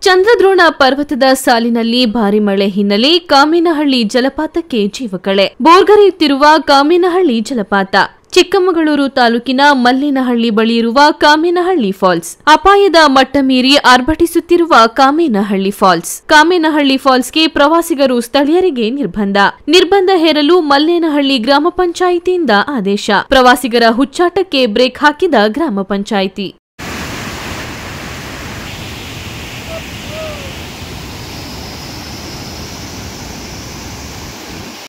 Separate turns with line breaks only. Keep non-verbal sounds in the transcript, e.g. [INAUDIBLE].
ಚಂದ್ರದ್ರೋಣ ಪರ್ವತದ ಸಾಲಿನಲ್ಲಿ ಭಾರಿ ಮಳೆ ಹಿನ್ನೆಲೆ ಕಾಮಿನಹಳ್ಳಿ ಜಲಪಾತಕ್ಕೆ ಜೀವಕಳೆ. ಬೋರ್ಗರೆಯುತ್ತಿರುವ ಕಾಮಿನಹಳ್ಳಿ ಜಲಪಾತ. ಚಿಕ್ಕಮಗಳೂರು ತಾಲೂಕಿನ ಮಲ್ಲೇನಹಳ್ಳಿ ಬಳಿ ಇರುವ ಕಾಮೇನಹಳ್ಳಿ ಫಾಲ್ಸ್. ಅಪಾಯದ ಮಟ್ಟ ಮೀರಿ ಆರ್ಭಟಿಸುತ್ತಿರುವ ಕಾಮೇನಹಳ್ಳಿ ಫಾಲ್ಸ್. ಕಾಮೇನಹಳ್ಳಿ ಫಾಲ್ಸ್ಗೆ ಪ್ರವಾಸಿಗರು ಸ್ಥಳೀಯರಿಗೆ ನಿರ್ಬಂಧ. ನಿರ್ಬಂಧ ಹೇರಲು ಮಲ್ಲೇನಹಳ್ಳಿ ಗ್ರಾಮ ಪಂಚಾಯಿತಿಯಿಂದ ಆದೇಶ. ಪ್ರವಾಸಿಗರ ಹುಚ್ಚಾಟಕ್ಕೆ ಬ್ರೇಕ್ ಹಾಕಿದ ಗ್ರಾಮ ಪಂಚಾಯಿತಿ. Whoa. [LAUGHS]